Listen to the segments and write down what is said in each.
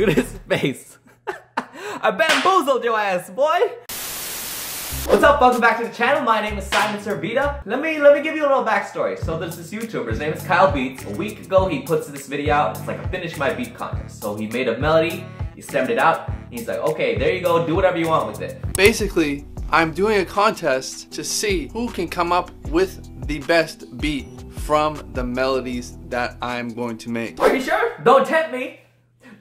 Look at his face. I bamboozled your ass, boy. What's up? Welcome back to the channel. My name is Simon Servida. Let me let me give you a little backstory. So there's this YouTuber. His name is Kyle Beats. A week ago, he puts this video out. It's like a finish my beat contest. So he made a melody. He stemmed it out. He's like, okay, there you go. Do whatever you want with it. Basically, I'm doing a contest to see who can come up with the best beat from the melodies that I'm going to make. Are you sure? Don't tempt me.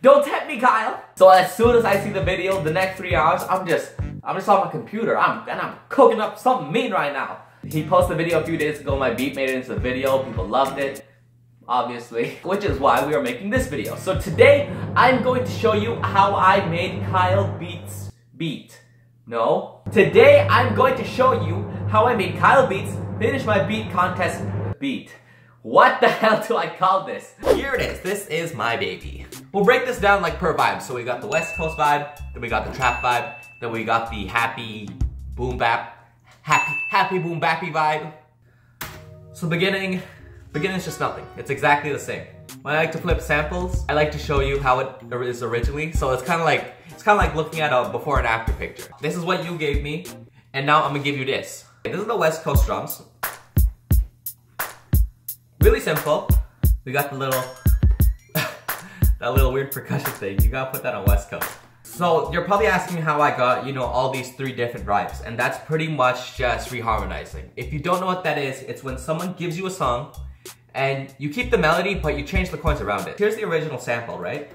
Don't tempt me, Kyle. So as soon as I see the video, the next three hours, I'm just, I'm just on my computer. I'm, and I'm cooking up something mean right now. He posted a video a few days ago. My beat made it into the video. People loved it, obviously, which is why we are making this video. So today, I'm going to show you how I made Kyle Beats beat. No. Today, I'm going to show you how I made Kyle Beats finish my beat contest beat. What the hell do I call this? Here it is. This is my baby. We'll break this down like per vibe. So we got the West Coast vibe, then we got the trap vibe, then we got the happy boom bap, happy happy boom bappy vibe. So beginning, beginning is just nothing. It's exactly the same. When I like to flip samples, I like to show you how it is originally. So it's kind of like it's kind of like looking at a before and after picture. This is what you gave me, and now I'm gonna give you this. This is the West Coast drums. Really simple. We got the little, that little weird percussion thing. You gotta put that on West Coast. So you're probably asking me how I got, you know, all these three different vibes, and that's pretty much just reharmonizing. If you don't know what that is, it's when someone gives you a song, and you keep the melody, but you change the chords around it. Here's the original sample, right?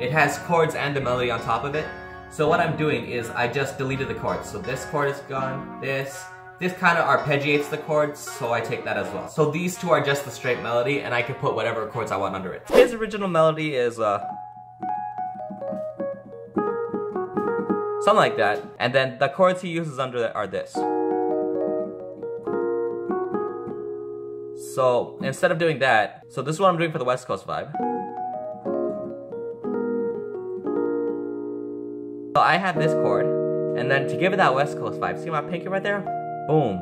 It has chords and the melody on top of it. So what I'm doing is I just deleted the chords. So this chord is gone, this, this kind of arpeggiates the chords, so I take that as well. So these two are just the straight melody, and I can put whatever chords I want under it. His original melody is, uh... Something like that. And then the chords he uses under it are this. So, instead of doing that, so this is what I'm doing for the West Coast vibe. So I have this chord, and then to give it that West Coast vibe, see my pinky right there? Boom.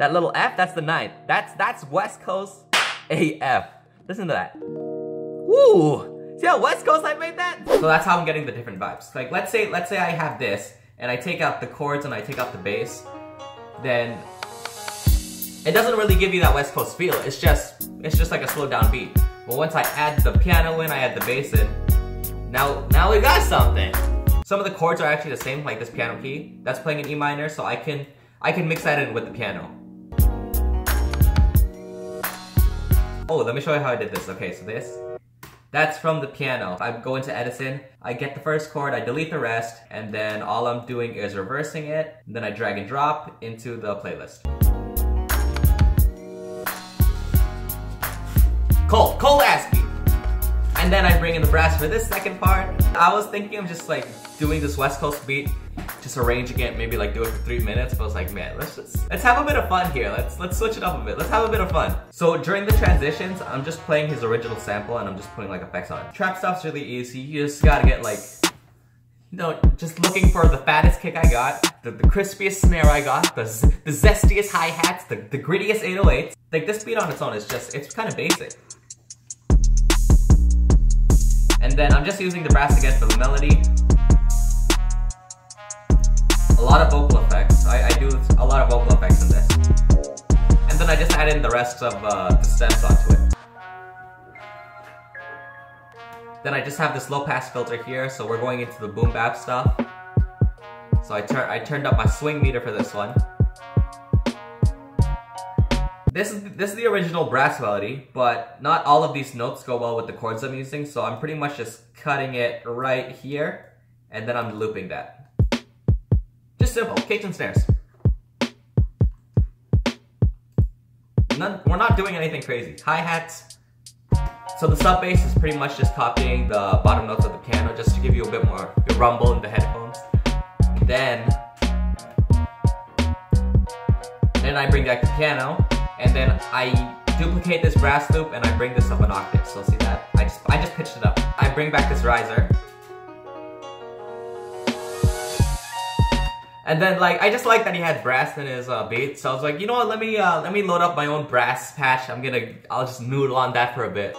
That little F, that's the ninth. That's that's West Coast AF. Listen to that. Woo! See how West Coast I made that? So that's how I'm getting the different vibes. Like let's say let's say I have this and I take out the chords and I take out the bass, then it doesn't really give you that West Coast feel. It's just it's just like a slowed down beat. But once I add the piano in, I add the bass in, now now we got something. Some of the chords are actually the same, like this piano key. That's playing in E minor, so I can I can mix that in with the piano. Oh, let me show you how I did this. Okay, so this, that's from the piano. I go into Edison, I get the first chord, I delete the rest, and then all I'm doing is reversing it, then I drag and drop into the playlist. Cold ass beat. And then I bring in the brass for this second part. I was thinking of just like doing this West Coast beat, just arranging it, maybe like do it for three minutes. But I was like, man, let's just, let's have a bit of fun here. Let's, let's switch it up a bit. Let's have a bit of fun. So during the transitions, I'm just playing his original sample and I'm just putting like effects on it. Trap stuff's really easy. You just gotta get like, you know, just looking for the fattest kick I got, the, the crispiest snare I got, the, the zestiest hi-hats, the, the grittiest 808s. Like this beat on its own is just, it's kind of basic. And then I'm just using the brass to get the melody. A lot of vocal effects. I, I do a lot of vocal effects in this. And then I just add in the rest of uh, the stems onto it. Then I just have this low pass filter here, so we're going into the boom bap stuff. So I, tur I turned up my swing meter for this one. This is, this is the original brass melody, but not all of these notes go well with the chords I'm using, so I'm pretty much just cutting it right here, and then I'm looping that. Simple, and snares. None, we're not doing anything crazy. Hi-hats. So the sub bass is pretty much just copying the bottom notes of the piano just to give you a bit more rumble in the headphones. Then, then I bring back the piano, and then I duplicate this brass loop and I bring this up an octave. So see that? I just I just pitched it up. I bring back this riser. And then like I just like that he had brass in his uh, beat, so I was like, you know what? Let me uh, let me load up my own brass patch. I'm gonna I'll just noodle on that for a bit.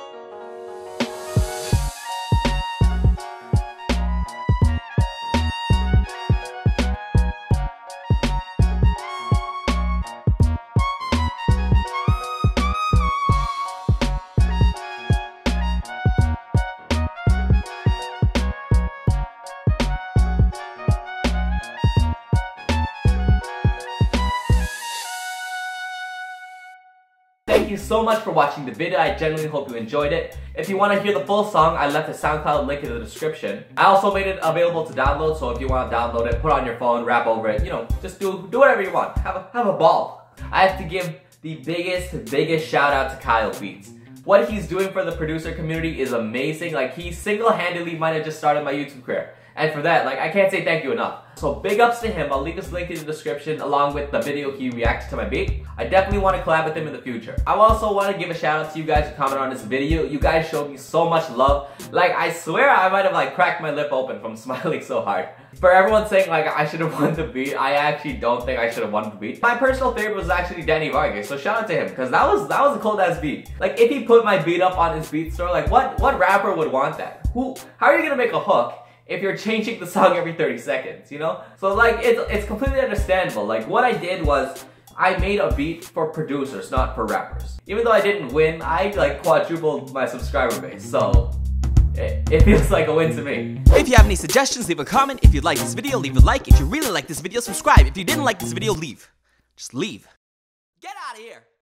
So much for watching the video. I genuinely hope you enjoyed it. If you want to hear the full song, I left a SoundCloud link in the description. I also made it available to download, so if you want to download it, put it on your phone, rap over it, you know, just do do whatever you want. Have a have a ball. I have to give the biggest, biggest shout out to Kyle Beats. What he's doing for the producer community is amazing. Like he single-handedly might have just started my YouTube career. And for that, like I can't say thank you enough. So big ups to him. I'll leave this link in the description along with the video he reacts to my beat. I definitely want to collab with him in the future. I also want to give a shout out to you guys who comment on this video. You guys showed me so much love. Like I swear I might have like cracked my lip open from smiling so hard. For everyone saying like I should have won the beat, I actually don't think I should have won the beat. My personal favorite was actually Danny Vargas, so shout out to him because that was that was a cold ass beat. Like if he put my beat up on his beat store, like what what rapper would want that? Who? How are you gonna make a hook? If you're changing the song every 30 seconds, you know? So like, it's, it's completely understandable. Like what I did was, I made a beat for producers, not for rappers. Even though I didn't win, I like quadrupled my subscriber base, so it, it, feels like a win to me. If you have any suggestions, leave a comment. If you like this video, leave a like. If you really like this video, subscribe. If you didn't like this video, leave. Just leave. Get out of here.